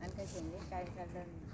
อันก็เห็นใกล้กันเลย